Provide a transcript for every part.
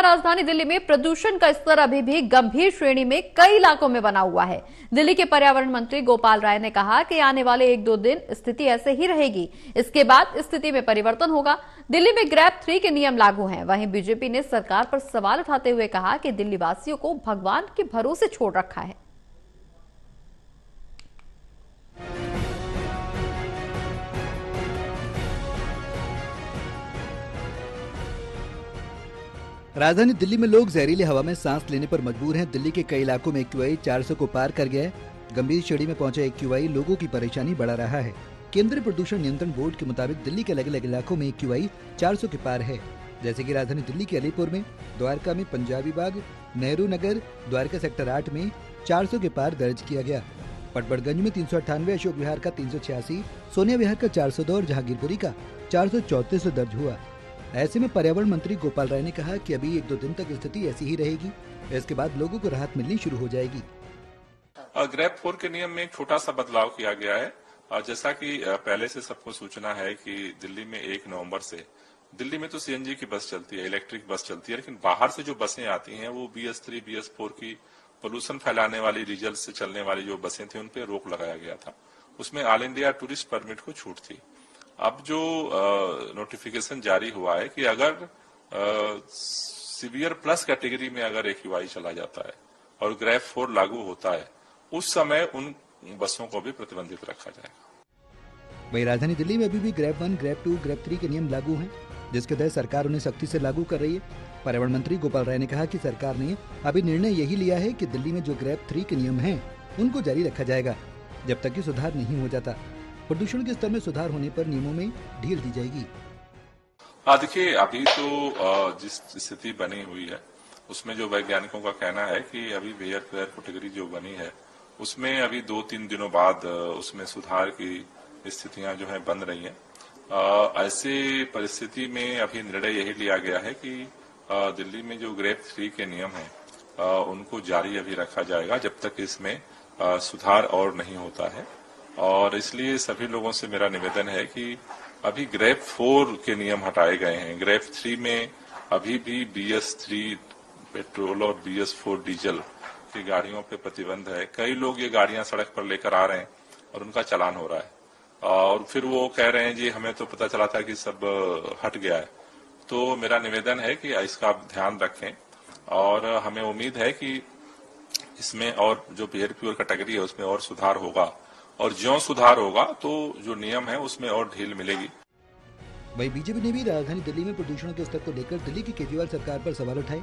राजधानी दिल्ली में प्रदूषण का स्तर अभी भी गंभीर श्रेणी में कई इलाकों में बना हुआ है। दिल्ली के पर्यावरण मंत्री गोपाल राय ने कहा कि आने वाले एक दो दिन स्थिति ऐसे ही रहेगी। इसके बाद स्थिति में परिवर्तन होगा। दिल्ली में ग्रैप थ्री के नियम लागू हैं। वहीं बीजेपी ने सरकार पर सवाल उठाते हुए कहा कि दिल्ली वासियों को भगवान के भरोसे छोड़ रखा है। राजधानी दिल्ली में लोग जहरीली हवा में सांस लेने पर मजबूर हैं। दिल्ली के कई इलाकों में एक्यूआई 400 को पार कर गया है। गंभीर श्रेणी में पहुँचा एक क्यूआई, लोगों की परेशानी बढ़ा रहा है। केंद्रीय प्रदूषण नियंत्रण बोर्ड के मुताबिक दिल्ली के अलग अलग इलाकों में एक्यूआई 400 के पार है। जैसे कि राजधानी दिल्ली के अलीपुर में, द्वारका में पंजाबी बाग, नेहरू नगर, द्वारका सेक्टर आठ में 400 के पार दर्ज किया गया। पटबड़गंज में तीन सौ अट्ठानवे, अशोक विहार का तीन सौ छियासी, सोनिया विहार का चार सौ दो और जहांगीरपुरी का चार दर्ज हुआ। ऐसे में पर्यावरण मंत्री गोपाल राय ने कहा कि अभी एक दो दिन तक स्थिति ऐसी ही रहेगी। इसके बाद लोगों को राहत मिलनी शुरू हो जाएगी। ग्रेप फोर के नियम में एक छोटा सा बदलाव किया गया है। जैसा कि पहले से सबको सूचना है कि दिल्ली में एक नवंबर से, दिल्ली में तो सीएनजी की बस चलती है इलेक्ट्रिक बस चलती है, लेकिन बाहर से जो बसें आती हैं, वो B S three B S four की पोल्यूशन फैलाने वाली डीजल से चलने वाली जो बसें थी, उन पर रोक लगाया गया था। उसमें ऑल इंडिया टूरिस्ट परमिट को छूट थी। अब जो नोटिफिकेशन जारी हुआ है कि अगर सीवियर प्लस कैटेगरी में अगर एक यूआई चला जाता है और ग्रेफ फोर लागू होता है, उस समय उन बसों को भी प्रतिबंधित रखा जाएगा। वही राजधानी दिल्ली में अभी भी GRAP one GRAP two GRAP three के नियम लागू हैं, जिसके तहत सरकार उन्हें सख्ती से लागू कर रही है। पर्यावरण मंत्री गोपाल राय ने कहा कि सरकार ने अभी निर्णय यही लिया है कि दिल्ली में जो ग्रेप थ्री के नियम हैं, उनको जारी रखा जाएगा, जब तक कि सुधार नहीं हो जाता। प्रदूषण के स्तर में सुधार होने पर नियमों में ढील दी जाएगी। हाँ देखिए, अभी तो जिस स्थिति बनी हुई है, उसमें जो वैज्ञानिकों का कहना है कि अभी वेयर फेयर कैटेगरी जो बनी है, उसमें अभी दो तीन दिनों बाद उसमें सुधार की स्थितियाँ जो है बन रही हैं। ऐसे परिस्थिति में अभी निर्णय यही लिया गया है कि दिल्ली में जो ग्रेप थ्री के नियम है उनको जारी अभी रखा जाएगा जब तक इसमें सुधार और नहीं होता है। और इसलिए सभी लोगों से मेरा निवेदन है कि अभी ग्रेप फोर के नियम हटाए गए हैं। ग्रेप थ्री में अभी भी बी एस थ्री पेट्रोल और बी एस फोर डीजल की गाड़ियों पे प्रतिबंध है। कई लोग ये गाड़ियाँ सड़क पर लेकर आ रहे हैं और उनका चलान हो रहा है। और फिर वो कह रहे हैं, जी, हमें तो पता चला था कि सब हट गया है। तो मेरा निवेदन है कि इसका आप ध्यान रखें। और हमें उम्मीद है कि इसमें और जो बियर प्योर कैटेगरी है, उसमें और सुधार होगा। और ज्यो सुधार होगा तो जो नियम है उसमें और ढील मिलेगी। वही बीजेपी ने भी राजधानी दिल्ली में प्रदूषण के स्तर को लेकर दिल्ली की केजरीवाल सरकार पर सवाल उठाए।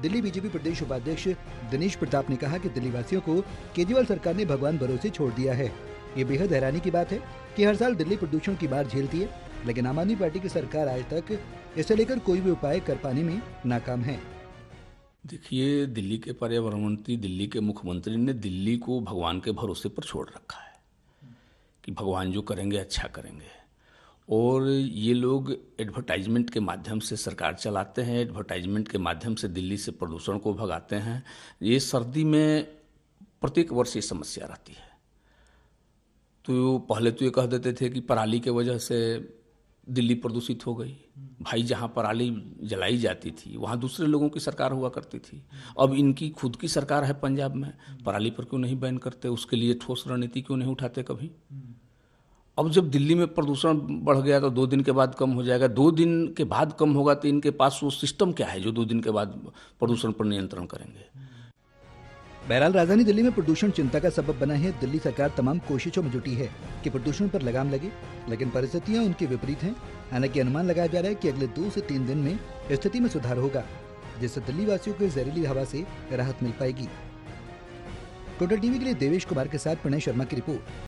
दिल्ली बीजेपी प्रदेश उपाध्यक्ष दिनेश प्रताप ने कहा कि दिल्ली वासियों को केजरीवाल सरकार ने भगवान भरोसे छोड़ दिया है। ये बेहद हैरानी की बात है कि हर साल दिल्ली प्रदूषण की बार झेलती है लेकिन आम आदमी पार्टी की सरकार आज तक इसे लेकर कोई भी उपाय कर पाने में नाकाम है। देखिए दिल्ली के पर्यावरण मंत्री दिल्ली के मुख्यमंत्री ने दिल्ली को भगवान के भरोसे पर छोड़ रखा है। कि भगवान जो करेंगे अच्छा करेंगे। और ये लोग एडवर्टाइजमेंट के माध्यम से सरकार चलाते हैं एडवर्टाइजमेंट के माध्यम से दिल्ली से प्रदूषण को भगाते हैं। ये सर्दी में प्रत्येक वर्ष ये समस्या रहती है। तो पहले तो ये कह देते थे कि पराली के वजह से दिल्ली प्रदूषित हो गई। भाई जहाँ पराली जलाई जाती थी, वहाँ दूसरे लोगों की सरकार हुआ करती थी। अब इनकी खुद की सरकार है पंजाब में। पराली पर क्यों नहीं बैन करते? उसके लिए ठोस रणनीति क्यों नहीं उठाते कभी? अब जब दिल्ली में प्रदूषण बढ़ गया तो दो दिन के बाद कम हो जाएगा। दो दिन के बाद कम होगा तो इनके पास वो सिस्टम क्या है जो दो दिन के बाद प्रदूषण पर नियंत्रण करेंगे? बहरहाल, राजधानी दिल्ली में प्रदूषण चिंता का सबब बना है। दिल्ली सरकार तमाम कोशिशों में जुटी है कि प्रदूषण पर लगाम लगे, लेकिन परिस्थितियाँ उनके विपरीत हैं। हालाँकि अनुमान लगाया जा रहा है कि अगले दो से तीन दिन में स्थिति में सुधार होगा, जिससे दिल्ली वासियों को जहरीली हवा से राहत मिल पाएगी। टोटल टीवी के लिए देवेश कुमार के साथ प्रणय शर्मा की रिपोर्ट।